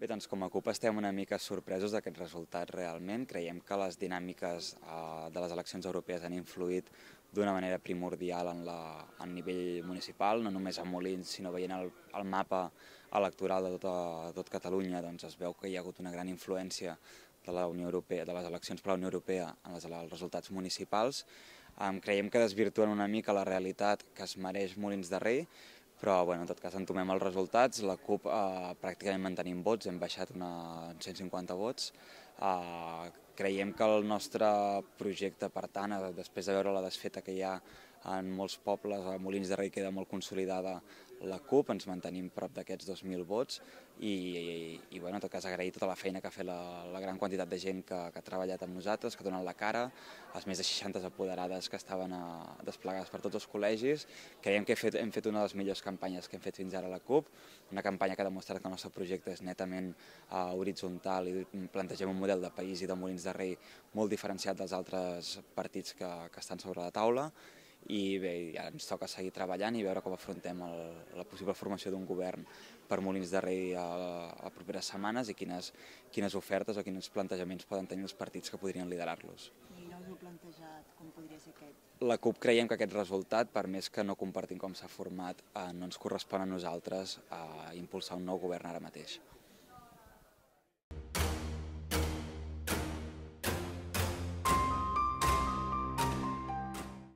Bé, doncs com a CUP estem una mica sorpresos d'aquest resultat realment. Creiem que les dinàmiques eh, de les eleccions europees han influït d'una manera primordial en, la, en nivell municipal, no només a Molins, sinó veient el, el mapa electoral de tota, tot Catalunya, doncs es veu que hi ha hagut una gran influència de la Unió Europea, de les eleccions per la Unió Europea en les, els resultats municipals. Um, creiem que desvirtuen una mica la realitat que es mereix Molins de Rei, però bueno, en tot cas entomem els resultats, la CUP eh, pràcticament mantenim vots, hem baixat una 150 vots, eh, creiem que el nostre projecte, per tant, eh, després de veure la desfeta que hi ha en molts pobles, a Molins de Rei queda molt consolidada la CUP, ens mantenim prop d'aquests 2.000 vots i, i, i bueno, en tot cas agrair tota la feina que ha fet la, la gran quantitat de gent que, que ha treballat amb nosaltres, que ha donat la cara, les més de 60 apoderades que estaven a, desplegades per tots els col·legis. Creiem que hem fet, hem fet una de les millors campanyes que hem fet fins ara a la CUP, una campanya que ha demostrat que el nostre projecte és netament uh, horitzontal i plantegem un model de país i de Molins de Rei molt diferenciat dels altres partits que, que estan sobre la taula i bé, ja ens toca seguir treballant i veure com afrontem el, la possible formació d'un govern per Molins de Rei a, a properes setmanes i quines, quines ofertes o quins plantejaments poden tenir els partits que podrien liderar-los. I no us heu plantejat com podria ser aquest? La CUP creiem que aquest resultat, per més que no compartim com s'ha format, eh, no ens correspon a nosaltres a impulsar un nou govern ara mateix.